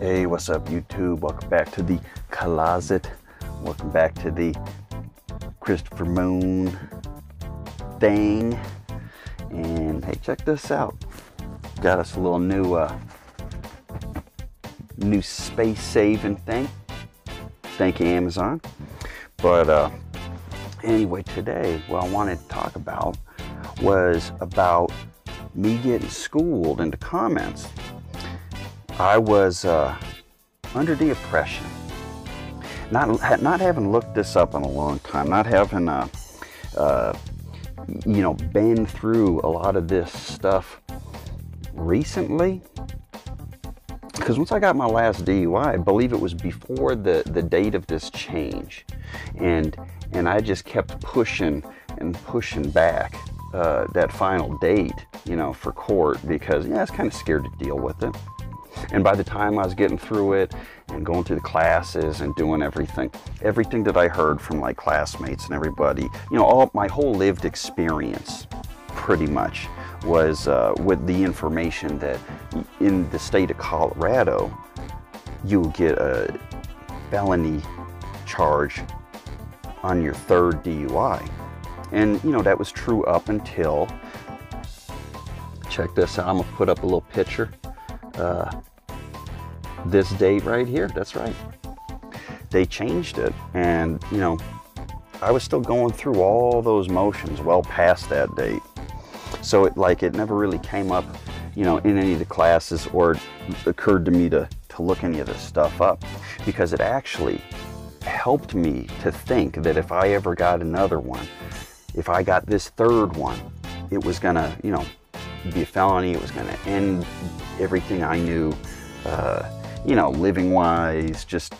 Hey, what's up, YouTube? Welcome back to the closet. Welcome back to the Christopher Moon thing. And hey, check this out. Got us a little new, uh, new space saving thing. Thank you, Amazon. But uh, anyway, today, what I wanted to talk about was about me getting schooled into comments. I was uh, under the impression, not not having looked this up in a long time, not having uh, uh, you know been through a lot of this stuff recently. Because once I got my last DUI, I believe it was before the, the date of this change, and and I just kept pushing and pushing back uh, that final date, you know, for court because yeah, I was kind of scared to deal with it. And by the time I was getting through it and going through the classes and doing everything, everything that I heard from my classmates and everybody, you know, all my whole lived experience pretty much was uh, with the information that in the state of Colorado, you get a felony charge on your third DUI. And, you know, that was true up until, check this out, I'm gonna put up a little picture. Uh, this date right here, that's right. They changed it, and, you know, I was still going through all those motions well past that date. So it like it never really came up, you know, in any of the classes or occurred to me to, to look any of this stuff up because it actually helped me to think that if I ever got another one, if I got this third one, it was gonna, you know, be a felony. It was gonna end everything I knew, uh, you know, living wise, just,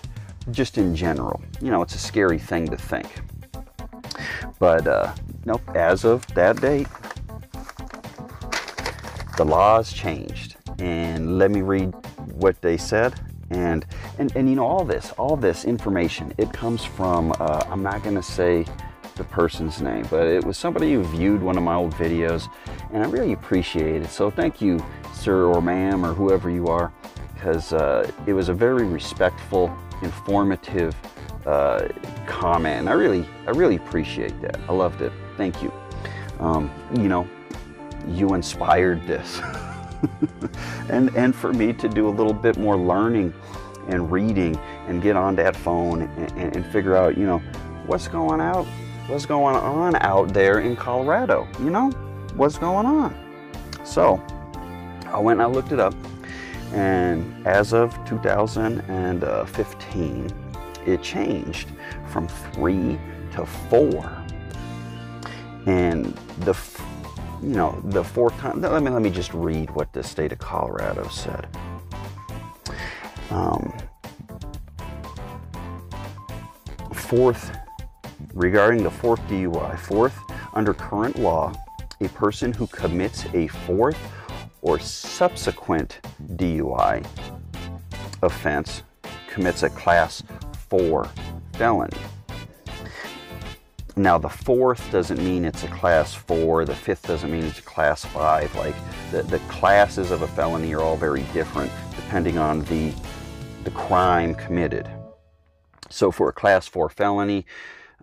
just in general. You know, it's a scary thing to think. But uh, nope, as of that date, the laws changed. And let me read what they said. And, and, and you know, all this, all this information, it comes from, uh, I'm not to say the person's name, but it was somebody who viewed one of my old videos, and I really appreciate it. So thank you, sir or ma'am, or whoever you are, because uh, it was a very respectful, informative uh, comment, I really, I really appreciate that. I loved it. Thank you. Um, you know, you inspired this. and and for me to do a little bit more learning and reading and get on that phone and, and, figure out you know what's going out what's going on out there in Colorado you know what's going on so I went and I looked it up and as of 2015 it changed from three to four and the you know, the fourth time. Let me let me just read what the state of Colorado said. Um, fourth, regarding the fourth DUI, fourth, under current law, a person who commits a fourth or subsequent DUI offense commits a class four felony. Now, the fourth doesn't mean it's a class four, the fifth doesn't mean it's a class five. Like the, the classes of a felony are all very different depending on the, the crime committed. So, for a class four felony,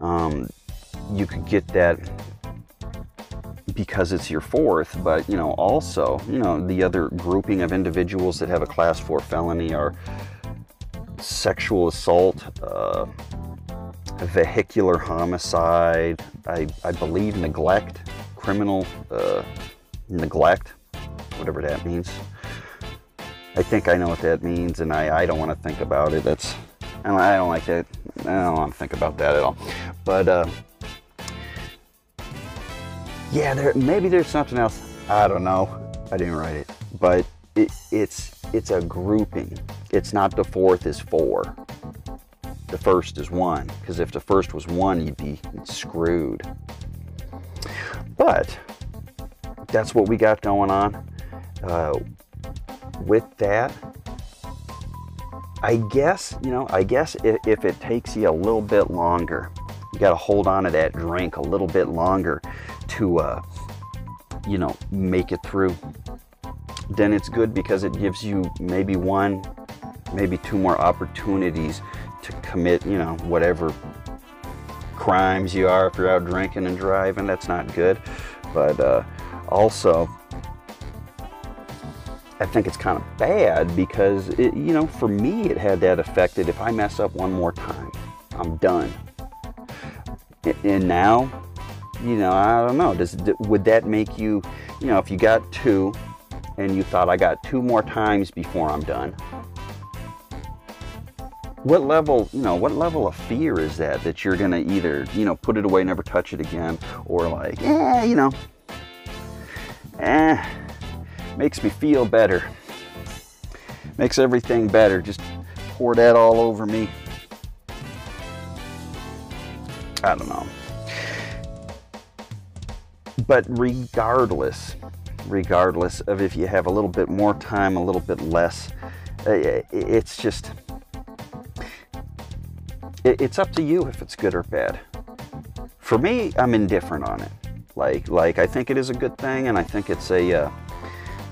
um, you could get that because it's your fourth, but you know, also, you know, the other grouping of individuals that have a class four felony are sexual assault, uh, vehicular homicide, I, I believe neglect, criminal uh, neglect, whatever that means. I think I know what that means, and I, I don't want to think about it. That's I don't, I don't like that. I don't want to think about that at all. But uh, yeah, there maybe there's something else. I don't know. I didn't write it, but it, it's it's a grouping. It's not the fourth is four the first is one. Because if the first was one, you'd be screwed. But that's what we got going on. Uh, with that, I guess, you know, I guess if, if it takes you a little bit longer, you got to hold on to that drink a little bit longer to, uh, you know, make it through. Then it's good because it gives you maybe one maybe two more opportunities to commit, you know, whatever crimes you are if you're out drinking and driving. That's not good. But uh, also, I think it's kind of bad because, it, you know, for me, it had that effect that if I mess up one more time, I'm done. And now, you know, I don't know. Does would that make you, you know, if you got two, and you thought I got two more times before I'm done? What level, you know, what level of fear is that that you're gonna either, you know, put it away, never touch it again, or like, yeah, you know, eh makes me feel better. Makes everything better. Just pour that all over me. I don't know. But regardless, regardless of if you have a little bit more time, a little bit less, uh, it's just, it's up to you if it's good or bad. For me, I'm indifferent on it. Like, like I think it is a good thing, and I think it's a, uh,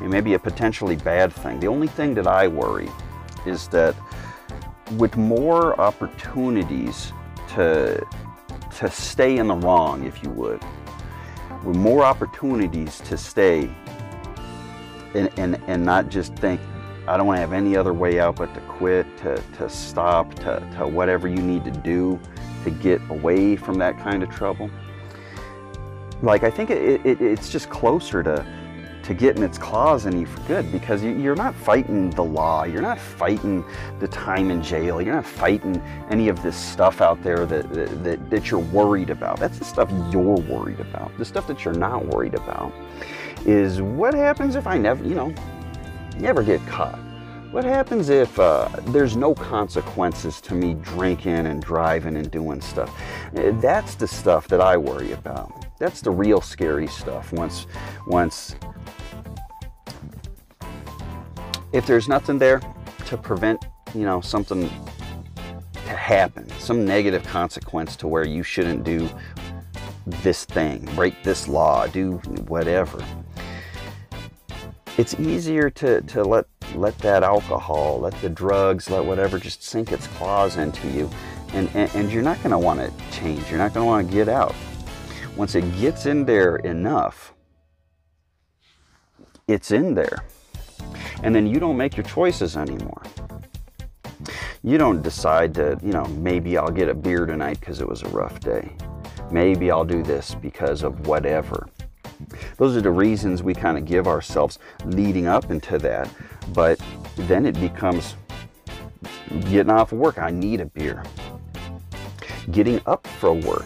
it may be a potentially bad thing. The only thing that I worry is that with more opportunities to to stay in the wrong, if you would, with more opportunities to stay and, and, and not just think, I don't want to have any other way out but to quit, to, to stop, to, to whatever you need to do to get away from that kind of trouble. Like, I think it, it, it's just closer to, to get in its claws you for good because you're not fighting the law. You're not fighting the time in jail. You're not fighting any of this stuff out there that, that, that you're worried about. That's the stuff you're worried about. The stuff that you're not worried about is what happens if I never, you know, never get caught? What happens if uh, there's no consequences to me drinking and driving and doing stuff? That's the stuff that I worry about. That's the real scary stuff. Once, once if there's nothing there to prevent, you know, something to happen, some negative consequence to where you shouldn't do this thing, break this law, do whatever. It's easier to, to let let that alcohol, let the drugs, let whatever just sink its claws into you. And, and, and you're not going to want to change. You're not going to want to get out. Once it gets in there enough, it's in there and then you don't make your choices anymore. You don't decide to, you know, maybe I'll get a beer tonight because it was a rough day. Maybe I'll do this because of whatever. Those are the reasons we kind of give ourselves leading up into that. But then it becomes getting off of work, I need a beer. Getting up for work,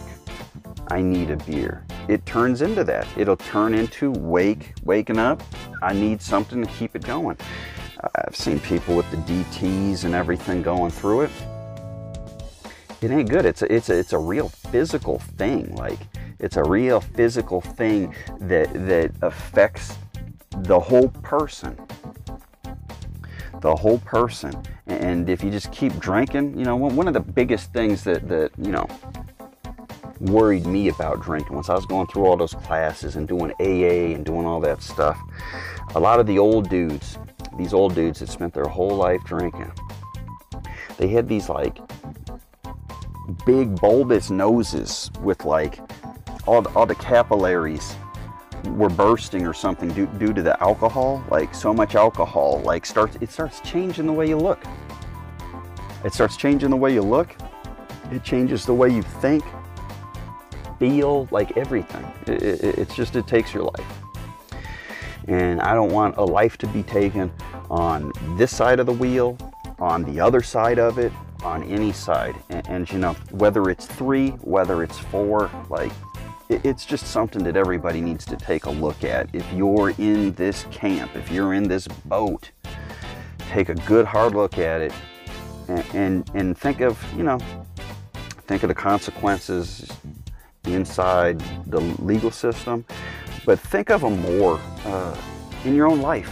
I need a beer. It turns into that. It'll turn into wake, waking up, I need something to keep it going. I've seen people with the DTs and everything going through it. It ain't good. It's a, it's a, it's a real physical thing. Like it's a real physical thing that that affects the whole person. The whole person. And if you just keep drinking, you know, one of the biggest things that that you know worried me about drinking. Once I was going through all those classes and doing AA and doing all that stuff, a lot of the old dudes, these old dudes that spent their whole life drinking, they had these like big bulbous noses with like all the, all the capillaries were bursting or something due, due to the alcohol. Like so much alcohol like starts it starts changing the way you look. It starts changing the way you look. It changes the way you think feel like everything. It, it, it's just, it takes your life. And I don't want a life to be taken on this side of the wheel, on the other side of it, on any side. And, and you know, whether it's three, whether it's four, like it, it's just something that everybody needs to take a look at. If you're in this camp, if you're in this boat, take a good hard look at it and, and, and think of, you know, think of the consequences inside the legal system, but think of them more uh, in your own life.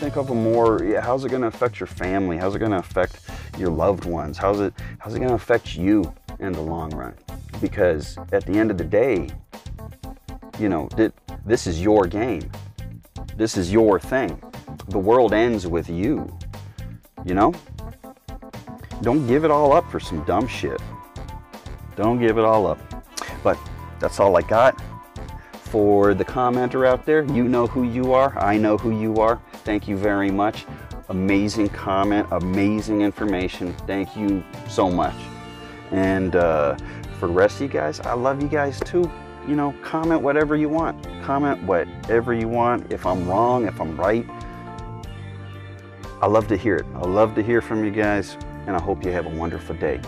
Think of them more. Yeah, how's it going to affect your family? How's it going to affect your loved ones? How's it How's it going to affect you in the long run? Because at the end of the day, you know, this is your game. This is your thing. The world ends with you. You know, don't give it all up for some dumb shit. Don't give it all up. But that's all I got. For the commenter out there, you know who you are. I know who you are. Thank you very much. Amazing comment, amazing information. Thank you so much. And uh, for the rest of you guys, I love you guys too. You know, comment whatever you want. Comment whatever you want. If I'm wrong, if I'm right. I love to hear it. I love to hear from you guys, and I hope you have a wonderful day.